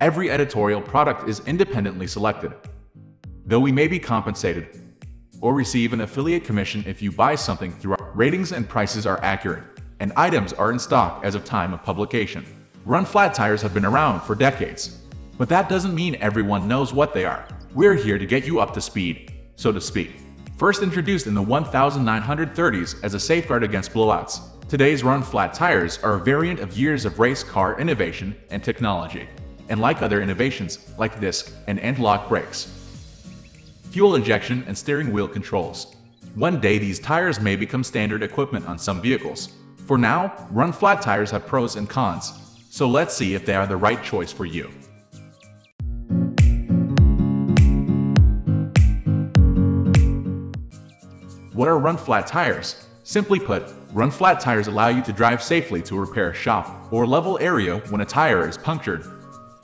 Every editorial product is independently selected. Though we may be compensated or receive an affiliate commission if you buy something through our ratings and prices are accurate, and items are in stock as of time of publication. Run flat tires have been around for decades, but that doesn't mean everyone knows what they are. We're here to get you up to speed, so to speak. First introduced in the 1930s as a safeguard against blowouts, today's run flat tires are a variant of years of race car innovation and technology. And like other innovations, like disc and anti-lock brakes, fuel injection and steering wheel controls. One day these tires may become standard equipment on some vehicles. For now, run flat tires have pros and cons, so let's see if they are the right choice for you. What are run flat tires? Simply put, run flat tires allow you to drive safely to a repair shop or level area when a tire is punctured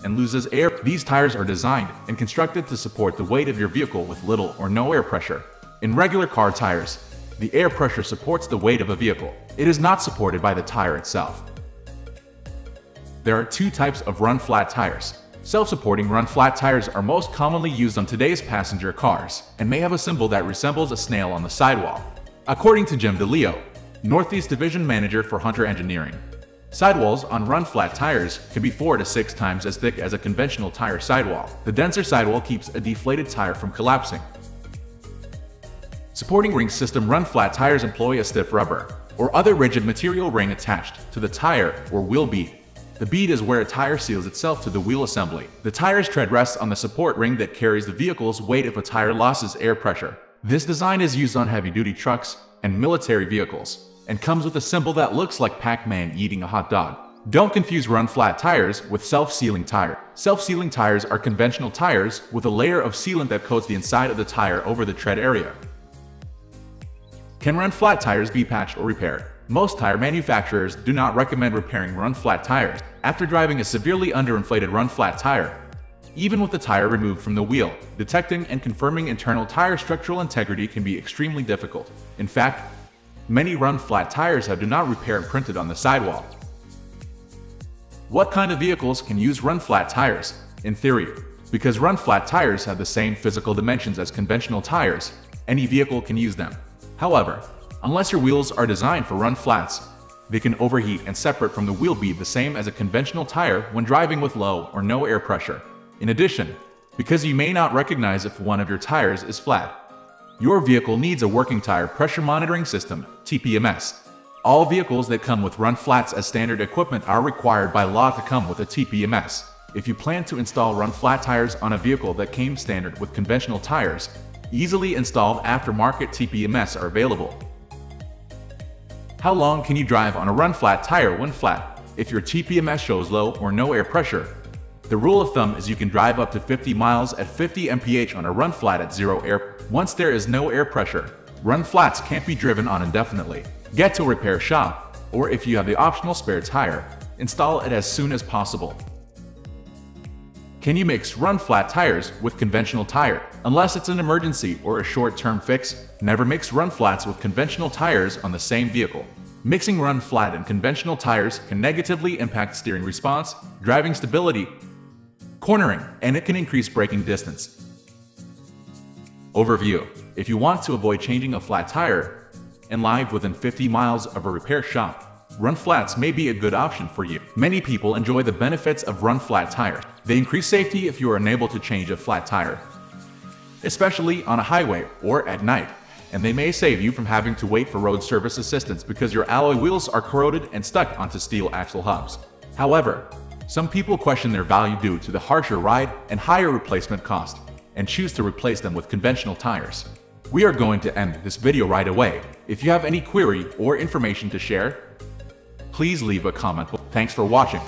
and loses air. These tires are designed and constructed to support the weight of your vehicle with little or no air pressure. In regular car tires, the air pressure supports the weight of a vehicle. It is not supported by the tire itself. There are two types of run-flat tires. Self-supporting run-flat tires are most commonly used on today's passenger cars and may have a symbol that resembles a snail on the sidewall. According to Jim DeLeo, Northeast Division Manager for Hunter Engineering, Sidewalls on run-flat tires can be 4 to 6 times as thick as a conventional tire sidewall. The denser sidewall keeps a deflated tire from collapsing. Supporting ring system run-flat tires employ a stiff rubber or other rigid material ring attached to the tire or wheel bead. The bead is where a tire seals itself to the wheel assembly. The tire's tread rests on the support ring that carries the vehicle's weight if a tire loses air pressure. This design is used on heavy-duty trucks and military vehicles and comes with a symbol that looks like Pac-Man eating a hot dog. Don't confuse run-flat tires with self-sealing tire. Self-sealing tires are conventional tires with a layer of sealant that coats the inside of the tire over the tread area. Can run-flat tires be patched or repaired? Most tire manufacturers do not recommend repairing run-flat tires after driving a severely underinflated run-flat tire. Even with the tire removed from the wheel, detecting and confirming internal tire structural integrity can be extremely difficult. In fact, Many run flat tires have do not repair printed on the sidewall. What kind of vehicles can use run flat tires? In theory, because run flat tires have the same physical dimensions as conventional tires, any vehicle can use them. However, unless your wheels are designed for run flats, they can overheat and separate from the wheel bead the same as a conventional tire when driving with low or no air pressure. In addition, because you may not recognize if one of your tires is flat, your vehicle needs a working tire pressure monitoring system, TPMS. All vehicles that come with run flats as standard equipment are required by law to come with a TPMS. If you plan to install run flat tires on a vehicle that came standard with conventional tires, easily installed aftermarket TPMS are available. How long can you drive on a run flat tire when flat? If your TPMS shows low or no air pressure, the rule of thumb is you can drive up to 50 miles at 50 mph on a run flat at zero air. Once there is no air pressure, run flats can't be driven on indefinitely. Get to a repair shop, or if you have the optional spare tire, install it as soon as possible. Can you mix run flat tires with conventional tire? Unless it's an emergency or a short-term fix, never mix run flats with conventional tires on the same vehicle. Mixing run flat and conventional tires can negatively impact steering response, driving stability, cornering, and it can increase braking distance. Overview. If you want to avoid changing a flat tire and live within 50 miles of a repair shop, run flats may be a good option for you. Many people enjoy the benefits of run flat tires. They increase safety if you are unable to change a flat tire, especially on a highway or at night and they may save you from having to wait for road service assistance because your alloy wheels are corroded and stuck onto steel axle hubs. However, some people question their value due to the harsher ride and higher replacement cost, and choose to replace them with conventional tires. We are going to end this video right away. If you have any query or information to share, please leave a comment. Thanks for watching.